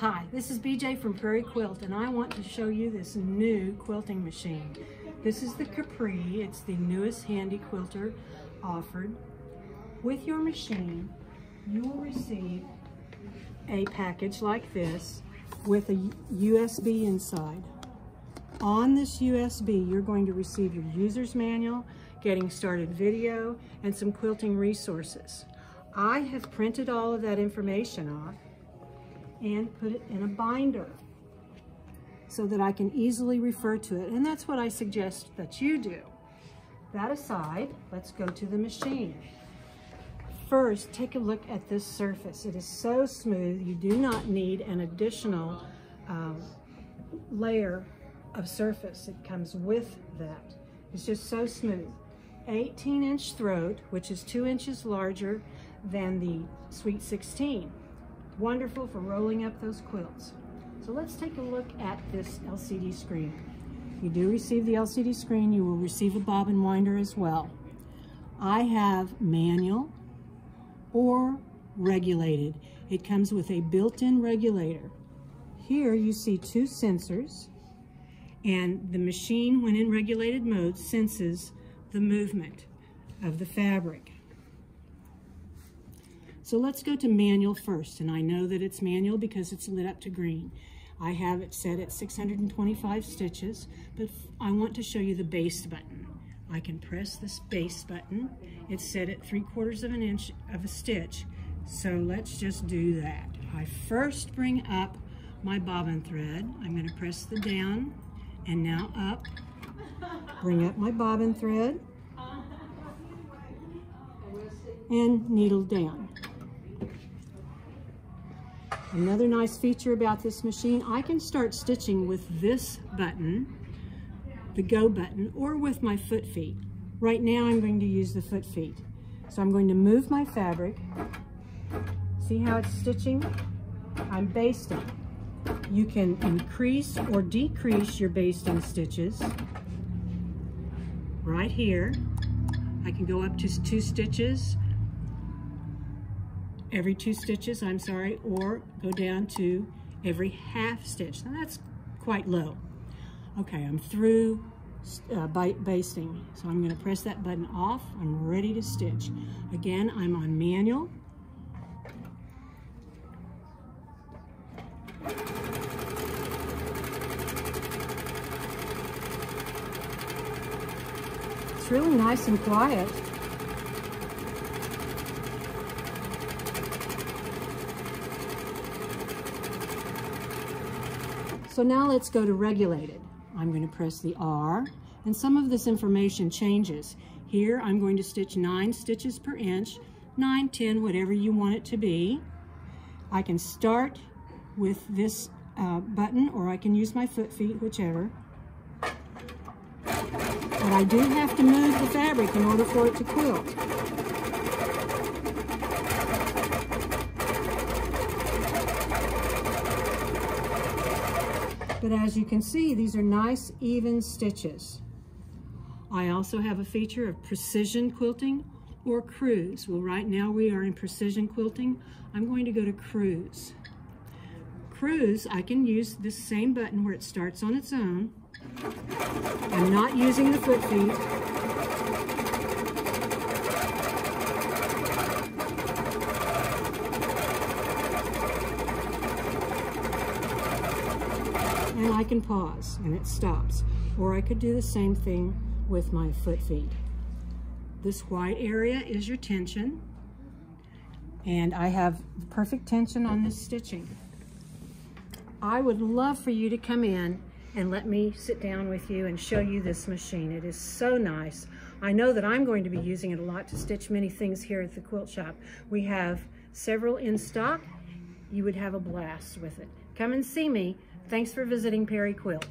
Hi, this is BJ from Prairie Quilt and I want to show you this new quilting machine. This is the Capri. It's the newest Handi Quilter offered. With your machine, you will receive a package like this with a USB inside. On this USB, you're going to receive your user's manual, getting started video, and some quilting resources. I have printed all of that information off and put it in a binder so that I can easily refer to it. And that's what I suggest that you do. That aside, let's go to the machine. First, take a look at this surface. It is so smooth, you do not need an additional um, layer of surface. It comes with that. It's just so smooth. 18 inch throat, which is two inches larger than the Sweet 16. Wonderful for rolling up those quilts. So let's take a look at this LCD screen. You do receive the LCD screen, you will receive a bobbin winder as well. I have manual or regulated. It comes with a built-in regulator. Here you see two sensors and the machine, when in regulated mode, senses the movement of the fabric. So let's go to manual first, and I know that it's manual because it's lit up to green. I have it set at 625 stitches, but I want to show you the base button. I can press this base button. It's set at three quarters of an inch of a stitch, so let's just do that. I first bring up my bobbin thread. I'm going to press the down and now up. Bring up my bobbin thread and needle down. Another nice feature about this machine, I can start stitching with this button, the go button, or with my foot feet. Right now I'm going to use the foot feet. So I'm going to move my fabric. See how it's stitching? I'm basting. You can increase or decrease your basting stitches right here. I can go up to two stitches every two stitches, I'm sorry, or go down to every half stitch. Now that's quite low. Okay, I'm through uh, basting. So I'm gonna press that button off. I'm ready to stitch. Again, I'm on manual. It's really nice and quiet. So now let's go to regulated. I'm going to press the R and some of this information changes. Here I'm going to stitch nine stitches per inch, nine, 10, whatever you want it to be. I can start with this uh, button or I can use my foot feet, whichever. But I do have to move the fabric in order for it to quilt. But as you can see, these are nice even stitches. I also have a feature of precision quilting or cruise. Well, right now we are in precision quilting. I'm going to go to cruise. Cruise, I can use this same button where it starts on its own. I'm not using the foot feet. And I can pause and it stops. Or I could do the same thing with my foot feet. This white area is your tension and I have perfect tension on this stitching. I would love for you to come in and let me sit down with you and show you this machine. It is so nice. I know that I'm going to be using it a lot to stitch many things here at the quilt shop. We have several in stock. You would have a blast with it. Come and see me. Thanks for visiting Prairie Quilt.